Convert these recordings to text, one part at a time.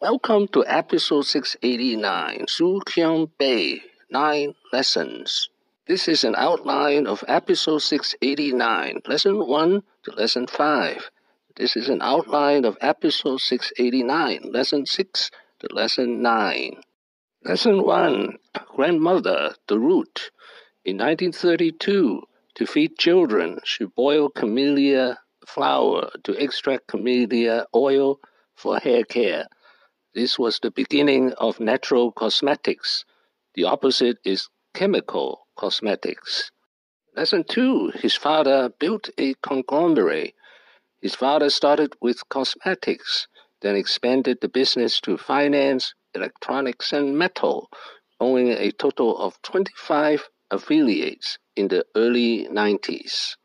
Welcome to episode 689, Suh Kyung-bae, 9 Lessons. This is an outline of episode 689, lesson 1 to lesson 5. This is an outline of episode 689, lesson 6 to lesson 9. Lesson 1 Grandmother, the root. In 1932, to feed children, she boiled camellia flower to extract camellia oil for hair care. This was the beginning of natural cosmetics. The opposite is chemical cosmetics. Lesson 2 His father built a conglomerate. His father started with cosmetics, then expanded the business to finance, electronics, and metal, owning a total of 25 affiliates in the early 90s.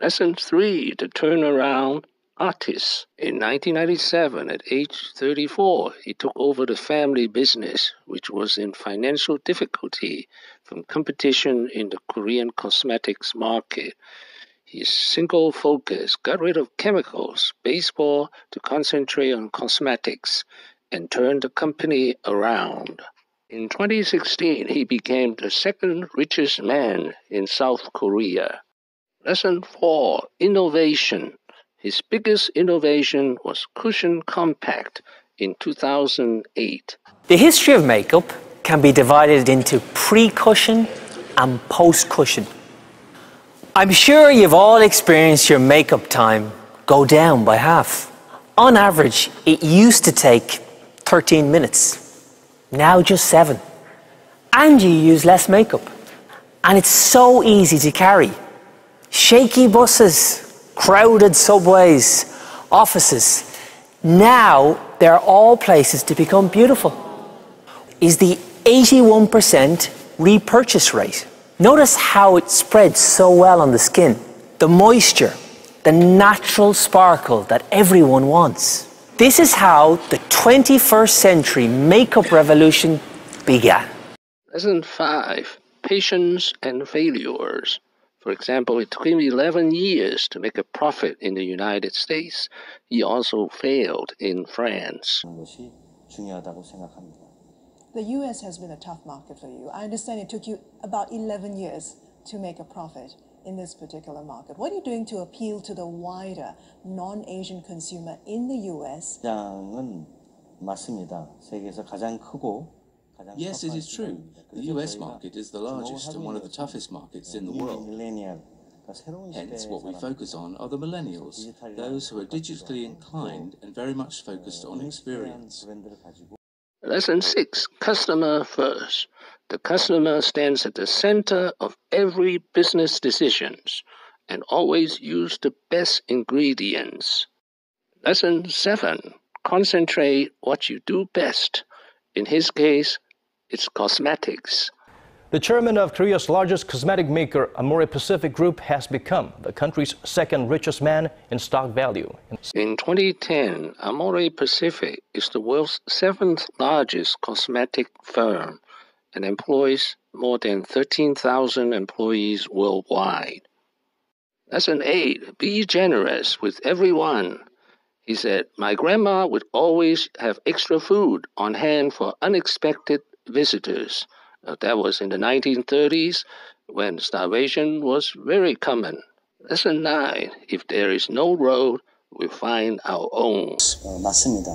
Lesson 3 The Turnaround Artist. In 1997, at age 34, he took over the family business, which was in financial difficulty from competition in the Korean cosmetics market. His single focus got rid of chemicals, baseball, to concentrate on cosmetics and turned the company around. In 2016, he became the second richest man in South Korea. Lesson 4 Innovation. His biggest innovation was Cushion Compact in 2008. The history of makeup can be divided into pre cushion and post cushion. I'm sure you've all experienced your makeup time go down by half. On average, it used to take 13 minutes, now just seven. And you use less makeup. And it's so easy to carry. Shaky buses, crowded subways, offices. Now they're all places to become beautiful. Is the 81% repurchase rate. Notice how it spreads so well on the skin. The moisture, the natural sparkle that everyone wants. This is how the 21st century makeup revolution began. Lesson 5 Patience and Failures. For example, it took him 11 years to make a profit in the United States. He also failed in France. 것이 중요하다고 생각합니다. The US has been a tough market for you. I understand it took you about 11 years to make a profit in this particular market. What are you doing to appeal to the wider non Asian consumer in the US? 시장은 맞습니다. 세계에서 가장 크고 가장 Yes, it is true. The US market is the largest and one of the toughest markets in the world. Hence, what we focus on are the millennials, those who are digitally inclined and very much focused on experience. Lesson 6 Customer First. The customer stands at the center of every business decisions and always use the best ingredients. Lesson 7 Concentrate what you do best. In his case, it's cosmetics. The chairman of Korea's largest cosmetic maker, Amore Pacific Group, has become the country's second richest man in stock value. In 2010, Amore Pacific is the world's seventh largest cosmetic firm and employs more than 13,000 employees worldwide. As an 8 Be generous with everyone. He said, My grandma would always have extra food on hand for unexpected visitors. Uh, that was in the 1930s when starvation was very common. Lesson 9 If there is no road, we find our own. 어, 맞습니다.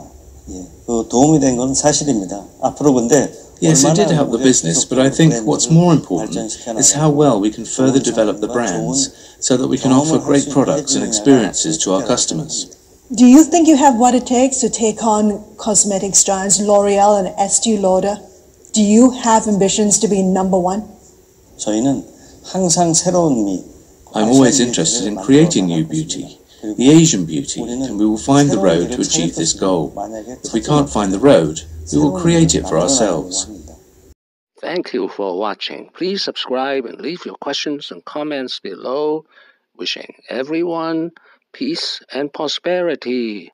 예, 그 도움이 된 건 사실입니다. 앞으로 근데 Yes, it 얼마나 did help the 우리가 business, but I 지속적으로 think what's 브랜드를 more important 발전시켜 is 나가고 how well we can further 좋은 develop the 상품과 brands 좋은 so that we can 경험을 offer 할수 great 있게 products and 해주느냐가 experiences to our 필요하다고 customers. 생각합니다. Do you think you have what it takes to take on cosmetics giants L'Oreal and Estee Lauder? Do you have ambitions to be number one? 저희는 항상 새로운 미, I'm always interested in creating new beauty, the Asian beauty, and we will find the road to achieve this goal. If we can't find the road, we will create it for ourselves. Thank you for watching. Please subscribe and leave your questions and comments below. Wishing everyone peace and prosperity.